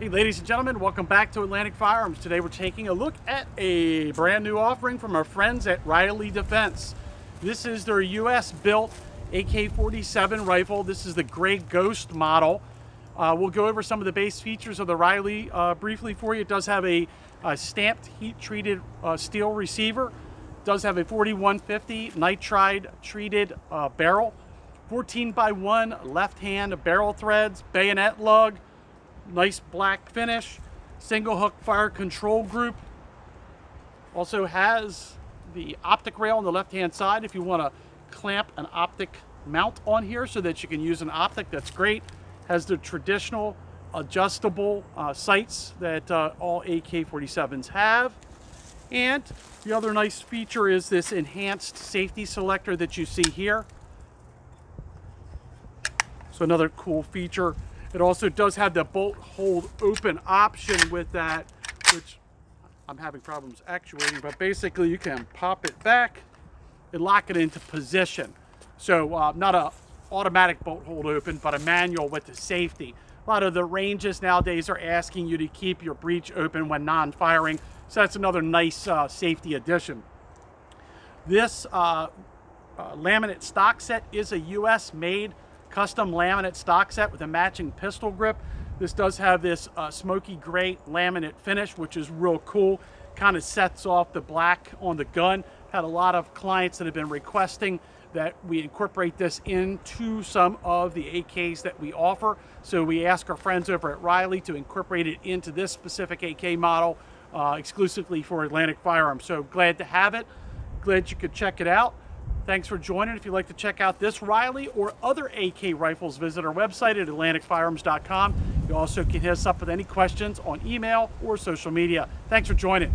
Hey ladies and gentlemen, welcome back to Atlantic Firearms. Today we're taking a look at a brand new offering from our friends at Riley Defense. This is their US built AK-47 rifle. This is the Gray Ghost model. Uh, we'll go over some of the base features of the Riley uh, briefly for you. It does have a, a stamped heat treated uh, steel receiver. It does have a 4150 nitride treated uh, barrel. 14 by 1 left hand barrel threads, bayonet lug, nice black finish, single hook fire control group. Also has the optic rail on the left hand side if you want to clamp an optic mount on here so that you can use an optic that's great. Has the traditional adjustable uh, sights that uh, all AK-47s have. And the other nice feature is this enhanced safety selector that you see here. So another cool feature it also does have the bolt hold open option with that, which I'm having problems actuating, but basically you can pop it back and lock it into position. So uh, not a automatic bolt hold open, but a manual with the safety. A lot of the ranges nowadays are asking you to keep your breech open when non-firing. So that's another nice uh, safety addition. This uh, uh laminate stock set is a US made custom laminate stock set with a matching pistol grip. This does have this uh, smoky gray laminate finish, which is real cool. Kind of sets off the black on the gun. Had a lot of clients that have been requesting that we incorporate this into some of the AKs that we offer. So we ask our friends over at Riley to incorporate it into this specific AK model uh, exclusively for Atlantic Firearms. So glad to have it. Glad you could check it out. Thanks for joining. If you'd like to check out this Riley or other AK rifles, visit our website at atlanticfirearms.com. You also can hit us up with any questions on email or social media. Thanks for joining.